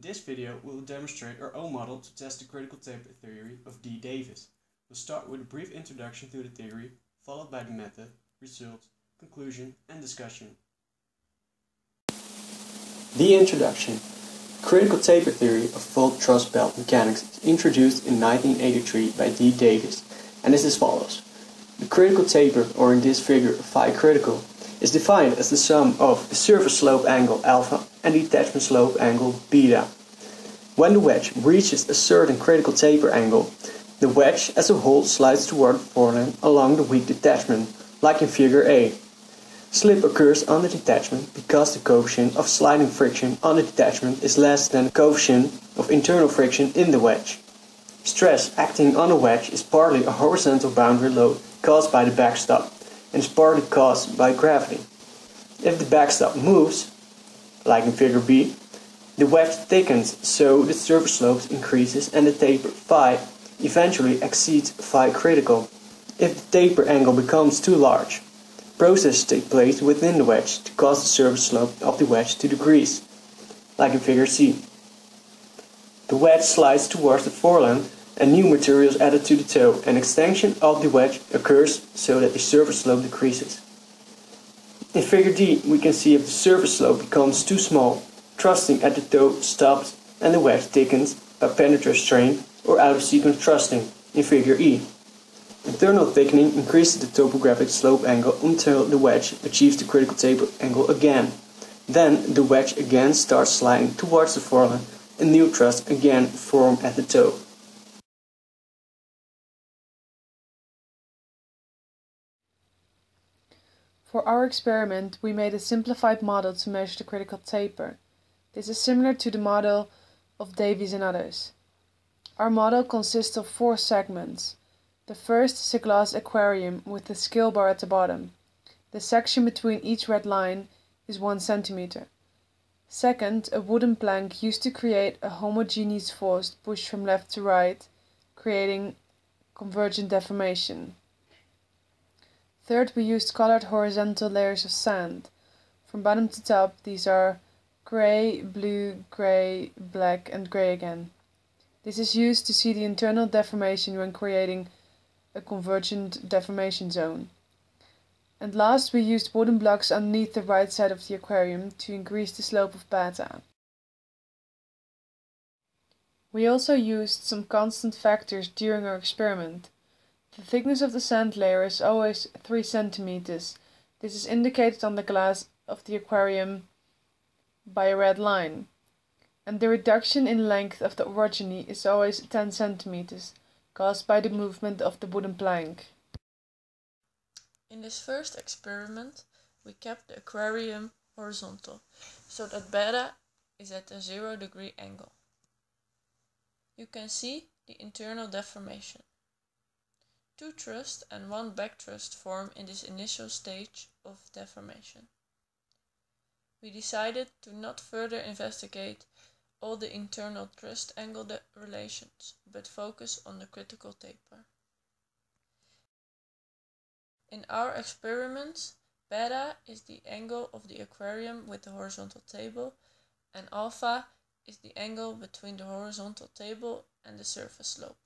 This video will demonstrate our own model to test the critical taper theory of D. Davis. We'll start with a brief introduction to the theory, followed by the method, results, conclusion and discussion. The introduction. Critical taper theory of fold-thrust belt mechanics is introduced in 1983 by D. Davis and is as follows. The critical taper, or in this figure phi critical, is defined as the sum of the surface slope angle alpha and the detachment slope angle beta. When the wedge reaches a certain critical taper angle, the wedge as a whole slides toward the foreland along the weak detachment, like in figure A. Slip occurs on the detachment because the coefficient of sliding friction on the detachment is less than the coefficient of internal friction in the wedge. Stress acting on the wedge is partly a horizontal boundary load caused by the backstop and is partly caused by gravity. If the backstop moves, like in figure B, the wedge thickens so the surface slope increases and the taper phi eventually exceeds phi critical. If the taper angle becomes too large, processes take place within the wedge to cause the surface slope of the wedge to decrease, like in figure C. The wedge slides towards the foreland and new material is added to the toe. and extension of the wedge occurs so that the surface slope decreases. In figure D, we can see if the surface slope becomes too small, thrusting at the toe stops and the wedge thickens by penetrative strain or out of sequence thrusting in figure E. Internal thickening increases the topographic slope angle until the wedge achieves the critical taper angle again. Then the wedge again starts sliding towards the foreland and new thrust again form at the toe. For our experiment, we made a simplified model to measure the critical taper. This is similar to the model of Davis and others. Our model consists of four segments. The first is a glass aquarium with a scale bar at the bottom. The section between each red line is 1 centimeter. Second, a wooden plank used to create a homogeneous force pushed from left to right, creating convergent deformation. Third, we used colored horizontal layers of sand. From bottom to top, these are gray, blue, gray, black, and gray again. This is used to see the internal deformation when creating a convergent deformation zone. And last, we used wooden blocks underneath the right side of the aquarium to increase the slope of beta. We also used some constant factors during our experiment. The thickness of the sand layer is always 3 centimeters. This is indicated on the glass of the aquarium by a red line. And the reduction in length of the orogeny is always 10 centimeters, caused by the movement of the wooden plank. In this first experiment, we kept the aquarium horizontal, so that beta is at a 0 degree angle. You can see the internal deformation. Two thrust and one back thrust form in this initial stage of deformation. We decided to not further investigate all the internal thrust angle relations, but focus on the critical taper. In our experiments, beta is the angle of the aquarium with the horizontal table and alpha is the angle between the horizontal table and the surface slope.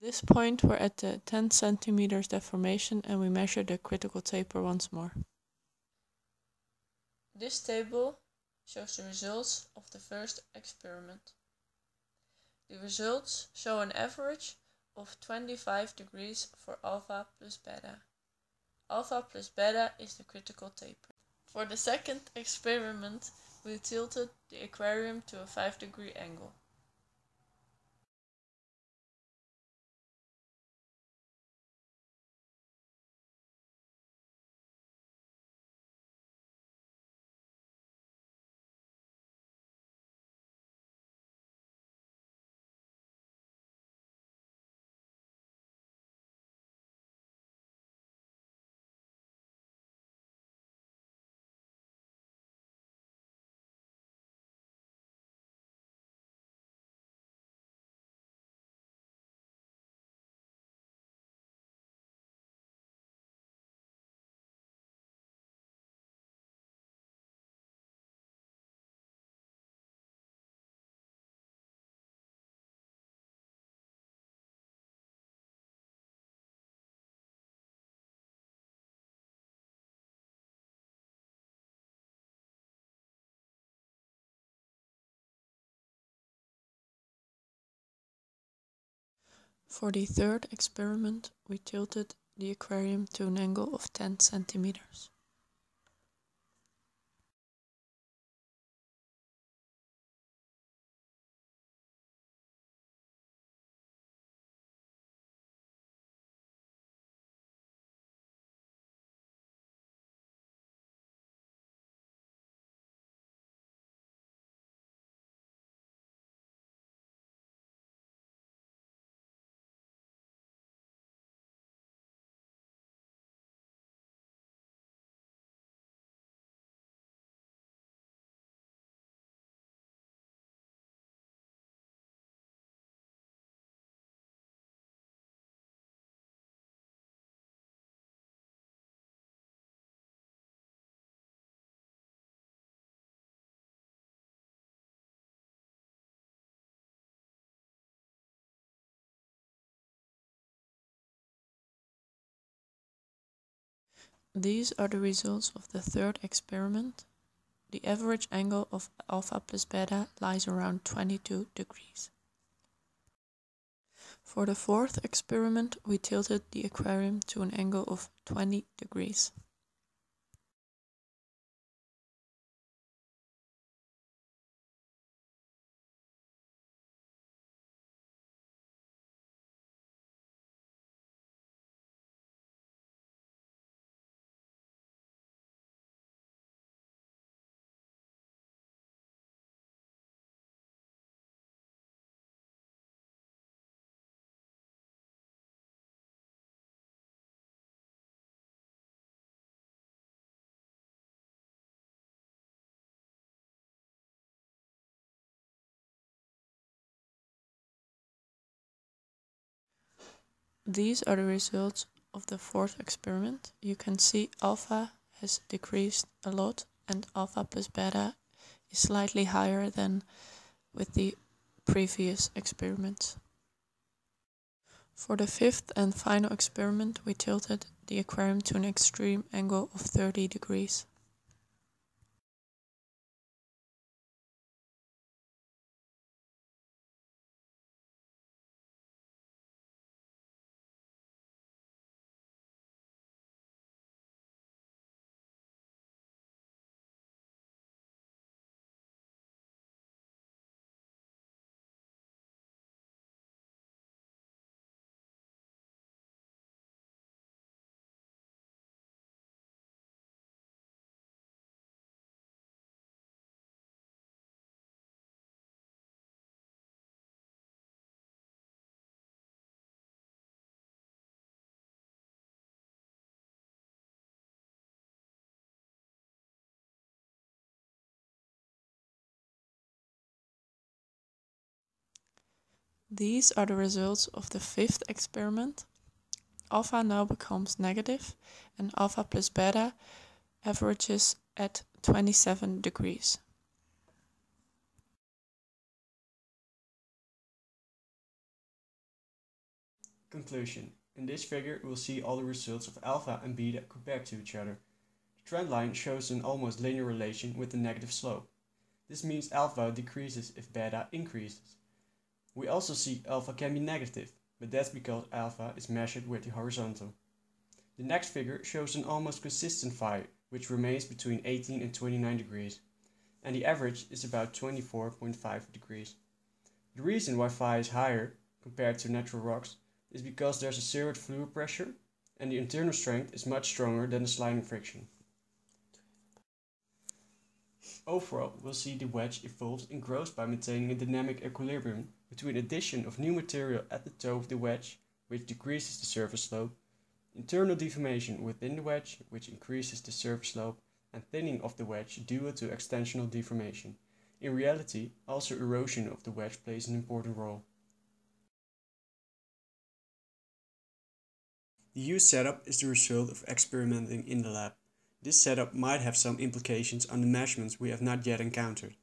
This point we're at the 10 centimeters deformation and we measure the critical taper once more. This table shows the results of the first experiment. The results show an average of 25 degrees for alpha plus beta. Alpha plus beta is the critical taper. For the second experiment, we tilted the aquarium to a 5 degree angle. For the third experiment, we tilted the aquarium to an angle of 10 centimeters. These are the results of the third experiment. The average angle of alpha plus beta lies around 22 degrees. For the fourth experiment, we tilted the aquarium to an angle of 20 degrees. These are the results of the fourth experiment. You can see alpha has decreased a lot and alpha plus beta is slightly higher than with the previous experiments. For the fifth and final experiment, we tilted the aquarium to an extreme angle of 30 degrees. These are the results of the fifth experiment. Alpha now becomes negative and alpha plus beta averages at 27 degrees. Conclusion. In this figure we'll see all the results of alpha and beta compared to each other. The trend line shows an almost linear relation with a negative slope. This means alpha decreases if beta increases. We also see alpha can be negative, but that's because alpha is measured with the horizontal. The next figure shows an almost consistent phi, which remains between 18 and 29 degrees, and the average is about 24.5 degrees. The reason why phi is higher compared to natural rocks is because there's a zeroed fluid pressure and the internal strength is much stronger than the sliding friction. Overall, we'll see the wedge evolves and grows by maintaining a dynamic equilibrium between addition of new material at the toe of the wedge, which decreases the surface slope, internal deformation within the wedge, which increases the surface slope, and thinning of the wedge due to extensional deformation. In reality, also erosion of the wedge plays an important role. The used setup is the result of experimenting in the lab. This setup might have some implications on the measurements we have not yet encountered.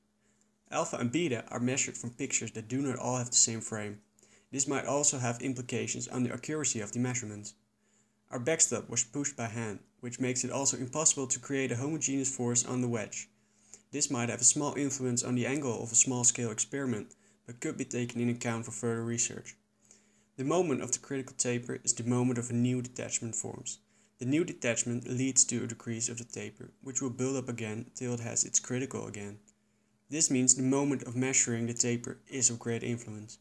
Alpha and beta are measured from pictures that do not all have the same frame. This might also have implications on the accuracy of the measurements. Our backstop was pushed by hand, which makes it also impossible to create a homogeneous force on the wedge. This might have a small influence on the angle of a small-scale experiment, but could be taken in account for further research. The moment of the critical taper is the moment of a new detachment forms. The new detachment leads to a decrease of the taper, which will build up again till it has its critical again. This means the moment of measuring the taper is of great influence.